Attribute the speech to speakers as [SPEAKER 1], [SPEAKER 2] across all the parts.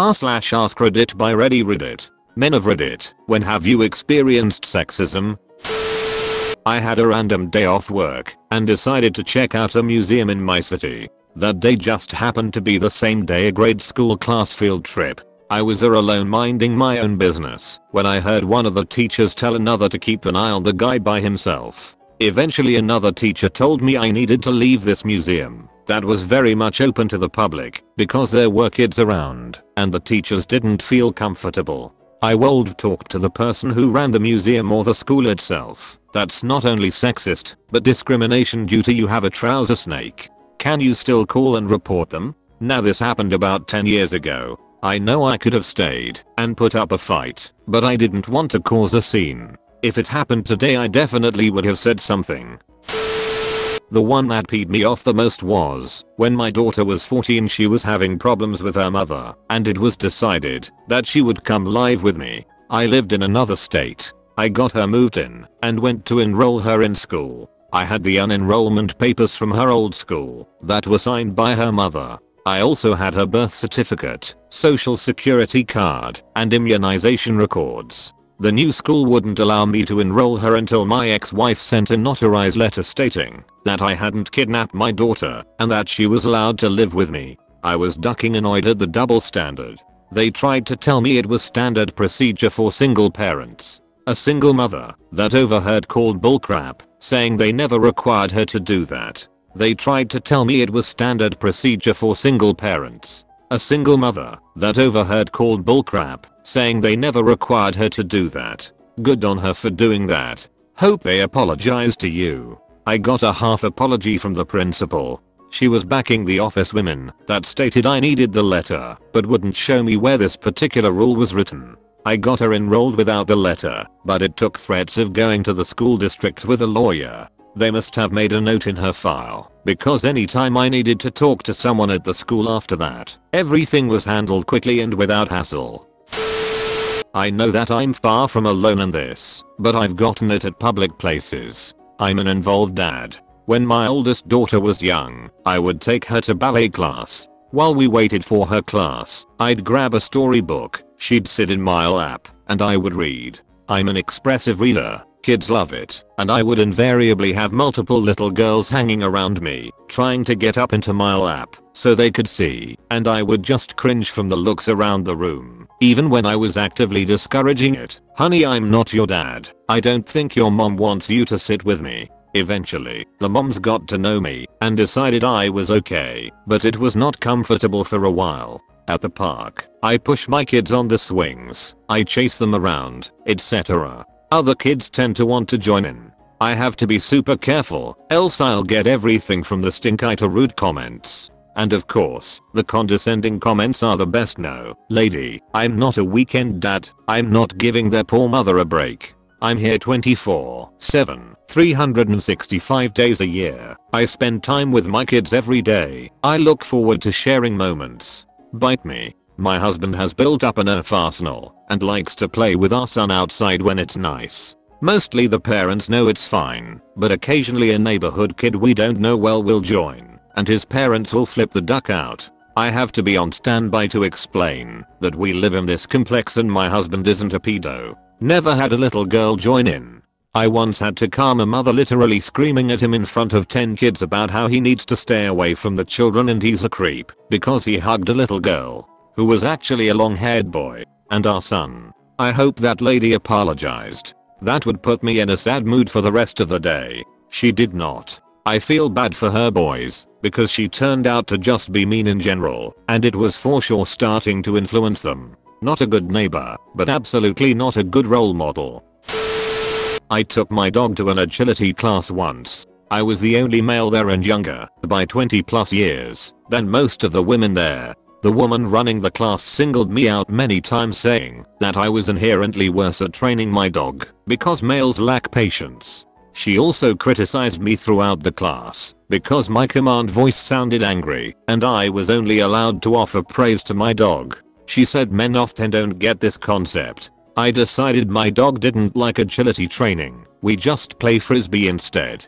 [SPEAKER 1] r slash ask Reddit by Ready Reddit. Men of Reddit, when have you experienced sexism? I had a random day off work and decided to check out a museum in my city. That day just happened to be the same day a grade school class field trip. I was there alone minding my own business when I heard one of the teachers tell another to keep an eye on the guy by himself. Eventually another teacher told me I needed to leave this museum that was very much open to the public because there were kids around and the teachers didn't feel comfortable. I would talk to the person who ran the museum or the school itself. That's not only sexist, but discrimination due to you have a trouser snake. Can you still call and report them? Now this happened about 10 years ago. I know I could have stayed and put up a fight, but I didn't want to cause a scene. If it happened today I definitely would have said something. The one that peed me off the most was when my daughter was 14 she was having problems with her mother and it was decided that she would come live with me. I lived in another state I got her moved in and went to enroll her in school. I had the unenrollment papers from her old school that were signed by her mother. I also had her birth certificate, social security card, and immunization records. The new school wouldn't allow me to enroll her until my ex-wife sent a notarized letter stating that I hadn't kidnapped my daughter and that she was allowed to live with me. I was ducking annoyed at the double standard. They tried to tell me it was standard procedure for single parents. A single mother that overheard called bullcrap, saying they never required her to do that. They tried to tell me it was standard procedure for single parents. A single mother that overheard called bullcrap, saying they never required her to do that. Good on her for doing that. Hope they apologize to you. I got a half apology from the principal. She was backing the office women that stated I needed the letter but wouldn't show me where this particular rule was written. I got her enrolled without the letter, but it took threats of going to the school district with a lawyer. They must have made a note in her file, because anytime I needed to talk to someone at the school after that, everything was handled quickly and without hassle. I know that I'm far from alone in this, but I've gotten it at public places. I'm an involved dad. When my oldest daughter was young, I would take her to ballet class. While we waited for her class, I'd grab a storybook She'd sit in my lap, and I would read. I'm an expressive reader, kids love it, and I would invariably have multiple little girls hanging around me, trying to get up into my lap, so they could see, and I would just cringe from the looks around the room, even when I was actively discouraging it. Honey I'm not your dad, I don't think your mom wants you to sit with me. Eventually, the moms got to know me and decided I was okay, but it was not comfortable for a while. At the park, I push my kids on the swings, I chase them around, etc. Other kids tend to want to join in. I have to be super careful, else I'll get everything from the stink eye to rude comments. And of course, the condescending comments are the best no, lady, I'm not a weekend dad, I'm not giving their poor mother a break. I'm here 24, 7, 365 days a year. I spend time with my kids every day. I look forward to sharing moments. Bite me. My husband has built up an Nerf arsenal and likes to play with our son outside when it's nice. Mostly the parents know it's fine, but occasionally a neighborhood kid we don't know well will join, and his parents will flip the duck out. I have to be on standby to explain that we live in this complex and my husband isn't a pedo. Never had a little girl join in. I once had to calm a mother literally screaming at him in front of 10 kids about how he needs to stay away from the children and he's a creep because he hugged a little girl who was actually a long-haired boy and our son. I hope that lady apologized. That would put me in a sad mood for the rest of the day. She did not. I feel bad for her boys because she turned out to just be mean in general and it was for sure starting to influence them. Not a good neighbor, but absolutely not a good role model. I took my dog to an agility class once. I was the only male there and younger by 20 plus years than most of the women there. The woman running the class singled me out many times saying that I was inherently worse at training my dog because males lack patience. She also criticized me throughout the class because my command voice sounded angry and I was only allowed to offer praise to my dog. She said men often don't get this concept I decided my dog didn't like agility training, we just play frisbee instead.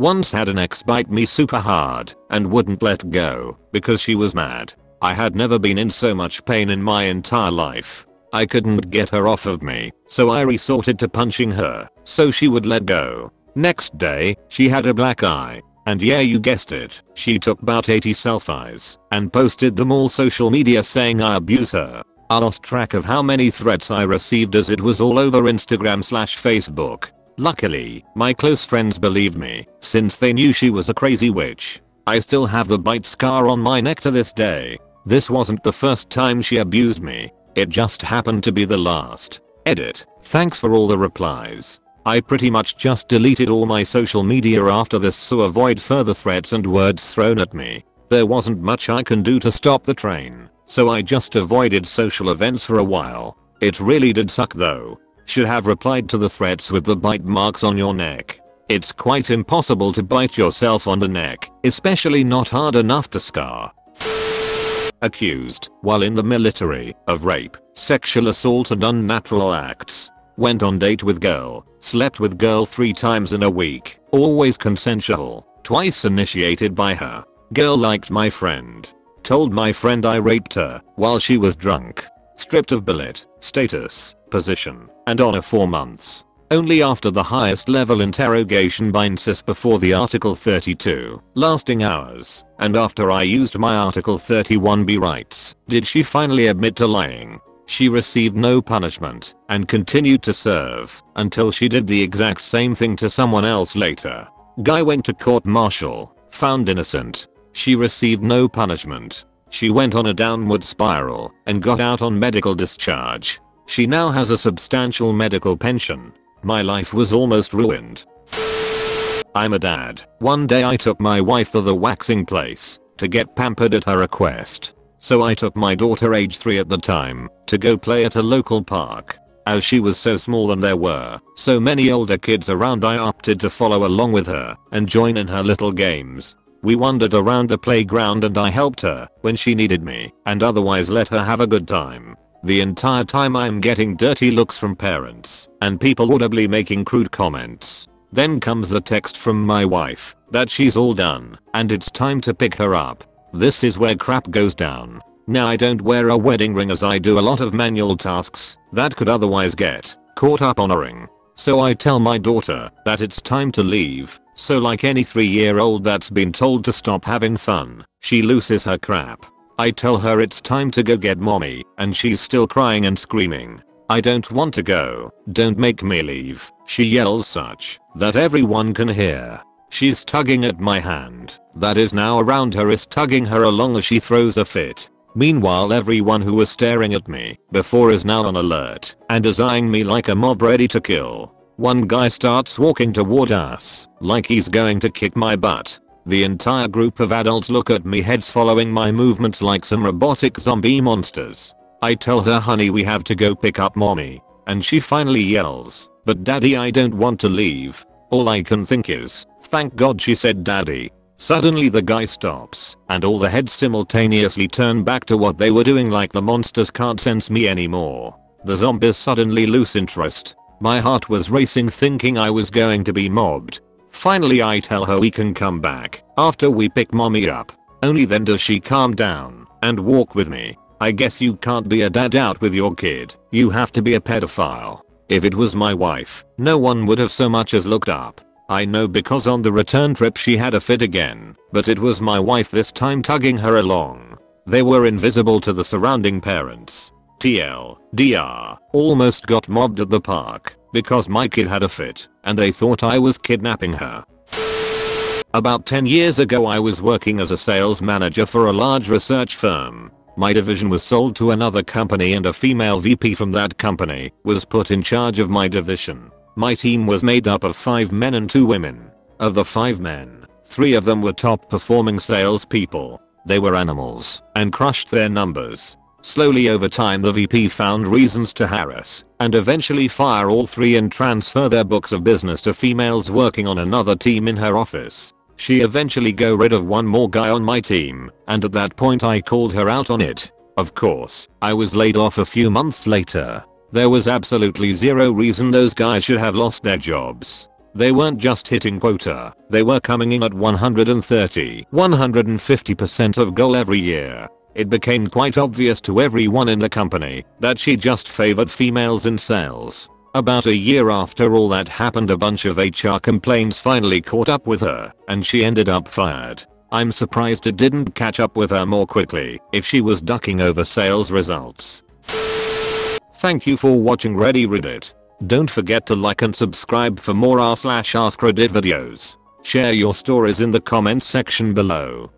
[SPEAKER 1] Once had an ex bite me super hard and wouldn't let go because she was mad. I had never been in so much pain in my entire life. I couldn't get her off of me, so I resorted to punching her, so she would let go. Next day, she had a black eye. And yeah you guessed it, she took about 80 selfies and posted them all social media saying I abuse her. I lost track of how many threats I received as it was all over Instagram slash Facebook. Luckily, my close friends believed me, since they knew she was a crazy witch. I still have the bite scar on my neck to this day. This wasn't the first time she abused me, it just happened to be the last. Edit. Thanks for all the replies. I pretty much just deleted all my social media after this so avoid further threats and words thrown at me. There wasn't much I can do to stop the train, so I just avoided social events for a while. It really did suck though. Should have replied to the threats with the bite marks on your neck. It's quite impossible to bite yourself on the neck, especially not hard enough to scar. Accused, while in the military, of rape, sexual assault and unnatural acts. Went on date with girl, slept with girl 3 times in a week, always consensual, twice initiated by her. Girl liked my friend. Told my friend I raped her while she was drunk. Stripped of billet, status, position, and honor 4 months. Only after the highest level interrogation by NCIS before the Article 32, lasting hours, and after I used my Article 31b rights, did she finally admit to lying. She received no punishment and continued to serve until she did the exact same thing to someone else later. Guy went to court martial, found innocent. She received no punishment. She went on a downward spiral and got out on medical discharge. She now has a substantial medical pension. My life was almost ruined. I'm a dad. One day I took my wife to the waxing place to get pampered at her request. So I took my daughter age 3 at the time to go play at a local park. As she was so small and there were so many older kids around I opted to follow along with her and join in her little games. We wandered around the playground and I helped her when she needed me and otherwise let her have a good time. The entire time I'm getting dirty looks from parents and people audibly making crude comments. Then comes the text from my wife that she's all done and it's time to pick her up. This is where crap goes down. Now I don't wear a wedding ring as I do a lot of manual tasks that could otherwise get caught up on a ring. So I tell my daughter that it's time to leave. So like any 3 year old that's been told to stop having fun, she loses her crap. I tell her it's time to go get mommy and she's still crying and screaming. I don't want to go, don't make me leave. She yells such that everyone can hear. She's tugging at my hand that is now around her is tugging her along as she throws a fit. Meanwhile everyone who was staring at me before is now on alert and is eyeing me like a mob ready to kill. One guy starts walking toward us like he's going to kick my butt. The entire group of adults look at me heads following my movements like some robotic zombie monsters. I tell her honey we have to go pick up mommy. And she finally yells, but daddy I don't want to leave. All I can think is, thank god she said daddy. Suddenly the guy stops and all the heads simultaneously turn back to what they were doing like the monsters can't sense me anymore. The zombies suddenly lose interest. My heart was racing thinking I was going to be mobbed Finally I tell her we can come back after we pick mommy up. Only then does she calm down and walk with me. I guess you can't be a dad out with your kid. You have to be a pedophile. If it was my wife, no one would have so much as looked up. I know because on the return trip she had a fit again, but it was my wife this time tugging her along. They were invisible to the surrounding parents. TL, DR, almost got mobbed at the park because my kid had a fit and they thought I was kidnapping her. About 10 years ago I was working as a sales manager for a large research firm. My division was sold to another company and a female VP from that company was put in charge of my division. My team was made up of 5 men and 2 women. Of the 5 men, 3 of them were top performing salespeople. They were animals and crushed their numbers. Slowly over time the VP found reasons to harass and eventually fire all three and transfer their books of business to females working on another team in her office. She eventually go rid of one more guy on my team and at that point I called her out on it. Of course, I was laid off a few months later. There was absolutely zero reason those guys should have lost their jobs. They weren't just hitting quota, they were coming in at 130, 150% of goal every year. It became quite obvious to everyone in the company that she just favored females in sales. About a year after all that happened a bunch of HR complaints finally caught up with her and she ended up fired. I'm surprised it didn't catch up with her more quickly if she was ducking over sales results. Thank you for watching Ready Reddit. Don't forget to like and subscribe for more r slash ask Reddit videos. Share your stories in the comment section below.